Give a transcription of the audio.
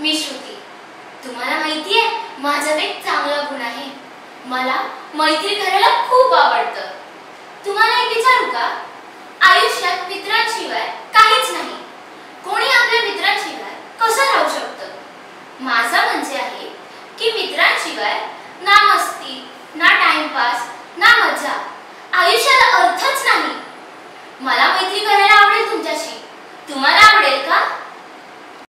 मी श्रुती. तुम्हाला माहिती आहे माझ्यात एक चांगला गुण आहे. मला मैत्री करायला खूप आवडतं. तुम्हाला एक विचारू का? आयुष्यात मित्रांशिवाय काहीच नाही. कोणी आपल्या मित्रांशिवाय कसं राहू शकतं? माझा म्हणजे आहे की मित्रांशिवाय ना मस्ती ना टाइमपास ना मजा आयुष्याला अर्थच नाही. मला